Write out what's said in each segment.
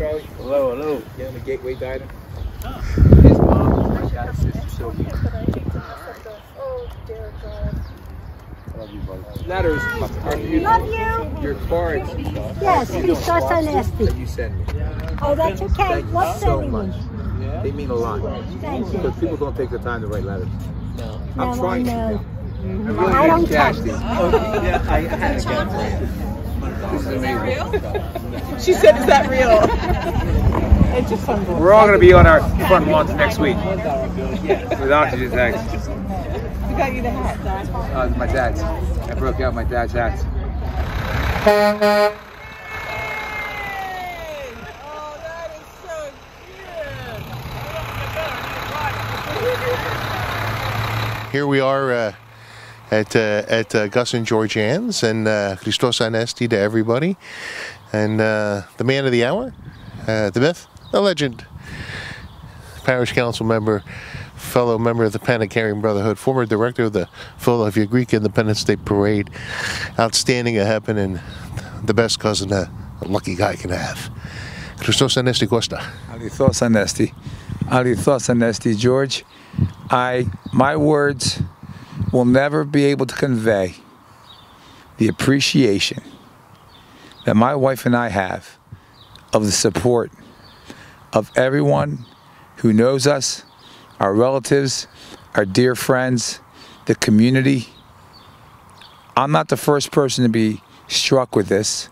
Charlie. Hello, hello. Get him the gateway dining. His mom, my dad's sister, Sylvia. Oh, dear God. I love you, buddy. Letters. Love you. your cards Yes, Christos that Anesti. you send me. Oh, that's okay. Thank you What's so sending much. me? They mean a lot. Thank you. Because people don't take the time to write letters. No. I'm No, trying I to. know. I really I don't didn't catch touch. these. Yeah, I had to get it for you. This is amazing. She said, is that real? it's just fun. We're all going to be on our front lawns next week with oxygen tanks. We got you the hat. Dad? Uh, my dad's. I broke out my dad's hats. Oh, that is so cute. Here we are uh, at uh, at uh, Gus and Georgann's, and uh, Christos Anesti to everybody, and uh, the man of the hour, uh, the myth, the legend, parish council member, fellow member of the Pan-Icarian Brotherhood, former director of the Philadelphia Greek Independence Day Parade, outstanding AHEPAN, and the best cousin a, a lucky guy can have. Christos Anesti Costa. Alithos Anesti. Alithos Anesti, George. I, my words will never be able to convey the appreciation that my wife and I have of the support of everyone who knows us, our relatives, our dear friends, the community. I'm not the first person to be struck with this.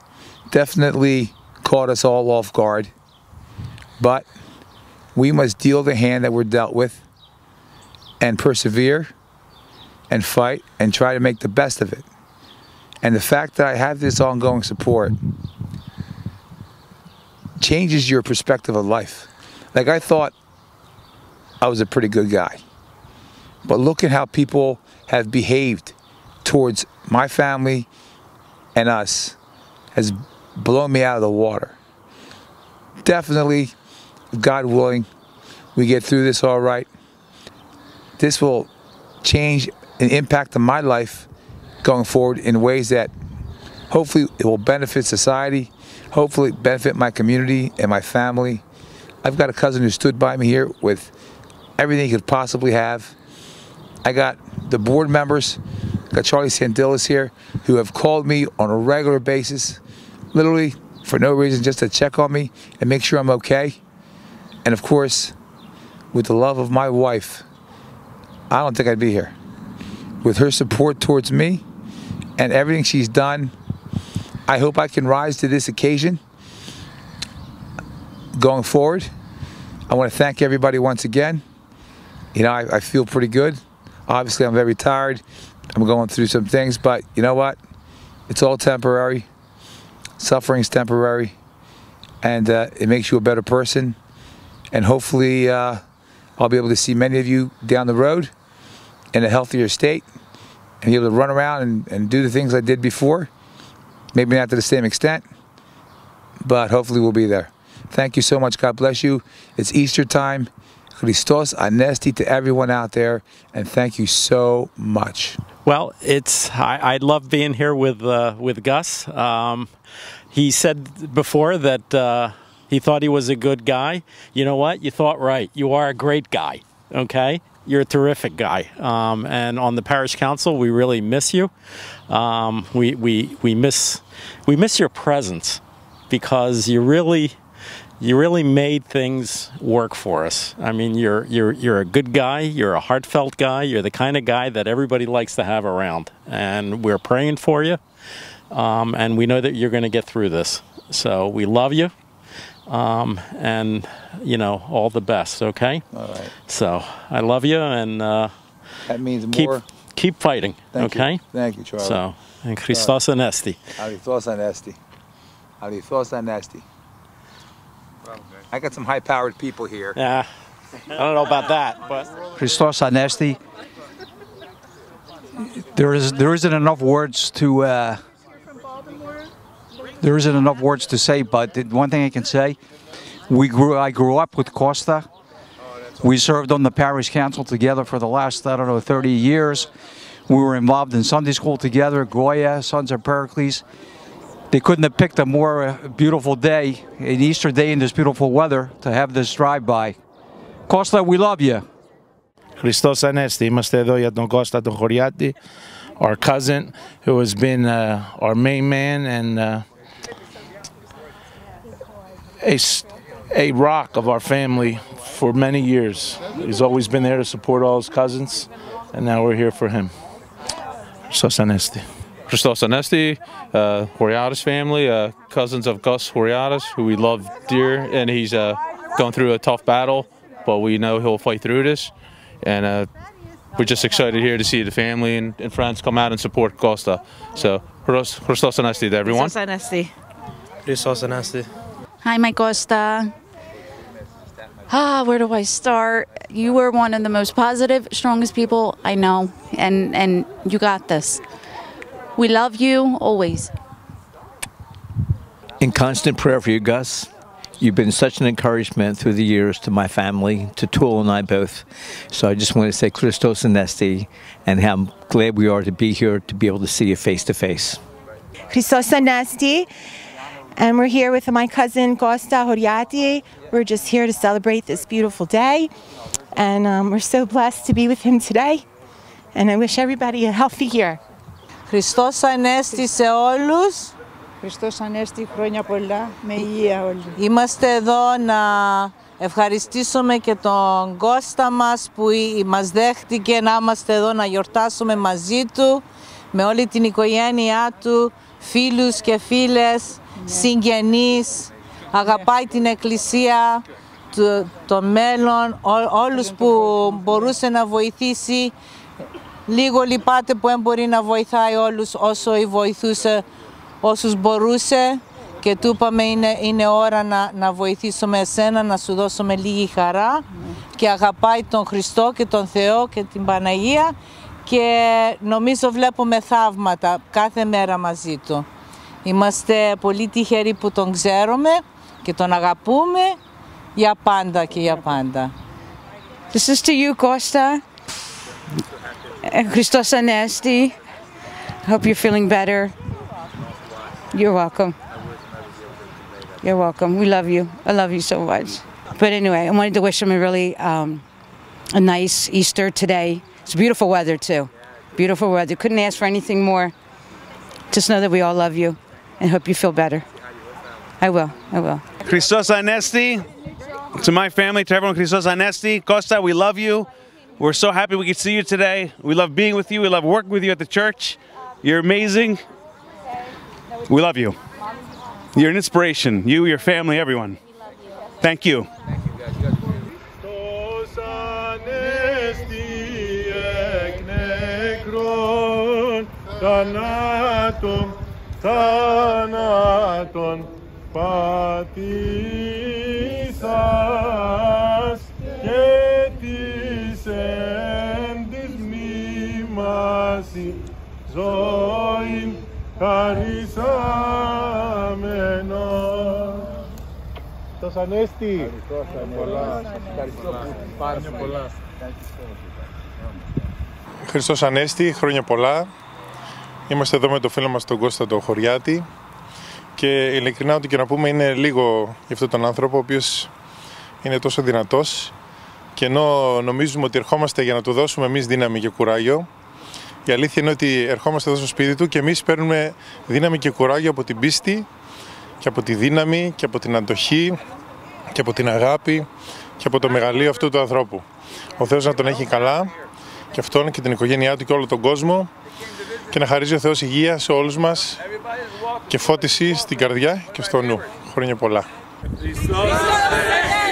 Definitely caught us all off guard. But we must deal the hand that we're dealt with and persevere and fight and try to make the best of it. And the fact that I have this ongoing support changes your perspective of life. Like I thought I was a pretty good guy. But look at how people have behaved towards my family and us has blown me out of the water. Definitely, God willing, we get through this all right. This will change and impact on my life going forward in ways that hopefully it will benefit society, hopefully benefit my community and my family. I've got a cousin who stood by me here with everything he could possibly have. I got the board members, got Charlie Sandilis here, who have called me on a regular basis, literally for no reason, just to check on me and make sure I'm okay. And of course, with the love of my wife, I don't think I'd be here. With her support towards me and everything she's done, I hope I can rise to this occasion going forward. I want to thank everybody once again. You know, I, I feel pretty good. Obviously, I'm very tired. I'm going through some things, but you know what? It's all temporary. Suffering's temporary, and uh, it makes you a better person. And hopefully, uh, I'll be able to see many of you down the road in a healthier state and be able to run around and, and do the things I did before. Maybe not to the same extent, but hopefully we'll be there. Thank you so much. God bless you. It's Easter time. Christos Anesti to everyone out there, and thank you so much. Well, it's I, I love being here with uh, with Gus. Um, he said before that uh, he thought he was a good guy. You know what? You thought right. You are a great guy. Okay, you're a terrific guy. Um, and on the parish council, we really miss you. Um, we we we miss we miss your presence because you really you really made things work for us. I mean, you're you're you're a good guy. You're a heartfelt guy. You're the kind of guy that everybody likes to have around, and we're praying for you. Um, and we know that you're going to get through this. So we love you, um, and you know all the best. Okay. All right. So I love you, and uh, That means keep more. keep fighting. Thank okay. You. Thank you, Charlie. So and Christos Anesti. Alithos Anesti. Alithos Anesti. I got some high-powered people here. Yeah. I don't know about that, but. Christos Anesti. There is there isn't enough words to uh, there isn't enough words to say, but the one thing I can say, we grew I grew up with Costa. We served on the parish council together for the last I don't know 30 years. We were involved in Sunday school together, Goya, Sons of Pericles. they couldn't have picked a more uh, beautiful day, an Easter day in this beautiful weather, to have this drive-by. Costa, we love you. Christos Anesti. Είμαστε εδώ για τον Κώστα τον Χωριάτη, our cousin, who has been uh, our main man and uh, a, s- a rock of our family for many years. He's always been there to support all his cousins, and now we're here for him. Christos Anesti. Christos Anesti, uh, Horiates family, uh, cousins of Gus Horiates, who we love dear, and he's uh, going through a tough battle, but we know he'll fight through this. And uh, we're just excited here to see the family and, and friends come out and support Costa. So, Christos Christos Anesti to everyone. Christos Anesti. Christos Anesti. Hi, my Costa. Ah, where do I start? You were one of the most positive, strongest people I know, and and you got this. We love you always. in constant prayer for you, Gus. You've been such an encouragement through the years to my family, to Tool and I both. So I just want to say Christos Anesti and how glad we are to be here to be able to see you face to face. Christos Anesti, and we're here with my cousin Costa Horiati. We're just here to celebrate this beautiful day, and um, we're so blessed to be with him today. And I wish everybody a healthy year. Χριστός Ανέστη σε όλους. Χριστός Ανέστη, χρόνια πολλά, με υγεία όλοι. Είμαστε εδώ να ευχαριστήσουμε και τον Κώστα μας που ε- μας δέχτηκε να είμαστε εδώ να γιορτάσουμε μαζί του, με όλη την οικογένειά του, φίλους και φίλες, συγγενείς, αγαπάει την Εκκλησία, το, το μέλλον, ό- όλους που μπορούσε να βοηθήσει. Λίγο λυπάται που δεν μπορεί να βοηθάει όλους όσο βοηθούσε όσους μπορούσε. Και του είπαμε είναι, είναι ώρα να, να βοηθήσουμε εσένα, να σου δώσουμε λίγη χαρά και αγαπάει τον Χριστό και τον Θεό και την Παναγία. Και νομίζω βλέπουμε θαύματα κάθε μέρα μαζί Του. Είμαστε πολύ τυχεροί που τον ξέρουμε και τον αγαπούμε για πάντα και για πάντα. This is to you, Costa. And Christos Anesti. Hope you're feeling better. You're welcome. You're welcome. We love you. I love you so much. But anyway, I wanted to wish him a really um, a nice Easter today. It's beautiful weather too. Beautiful weather. Couldn't ask for anything more. Just know that we all love you and hope you feel better. I will. I will. Christos Anesti, to my family, to everyone, Christos Anesti. Costa, we love you. We're so happy we could see you today. We love being with you. We love working with you at the church. You're amazing. We love you. You're an inspiration. You, your family, everyone. Thank you. Thank you θάνατον πατήσας και της εν της μνήμασι ζωήν χαρισάμενος. Το Ανέστη. Ευχαριστώ πολλά. Χριστός Ανέστη, χρόνια πολλά. Είμαστε εδώ με το φίλο μας τον Κώστα τον Χωριάτη και ειλικρινά ό,τι και να πούμε είναι λίγο για αυτόν τον άνθρωπο ο οποίος είναι τόσο δυνατός και ενώ νομίζουμε ότι ερχόμαστε για να του δώσουμε εμείς δύναμη και κουράγιο η αλήθεια είναι ότι ερχόμαστε εδώ στο σπίτι του και εμείς παίρνουμε δύναμη και κουράγιο από την πίστη και από τη δύναμη και από την αντοχή και από την αγάπη και από το μεγαλείο αυτού του ανθρώπου. Ο Θεός να τον έχει καλά και αυτόν και την οικογένειά του και όλο τον κόσμο και να χαρίζει ο Θεός υγεία σε όλους μας και φώτιση στην καρδιά και στο νου. Χρόνια πολλά. Χριστός Ανέστη!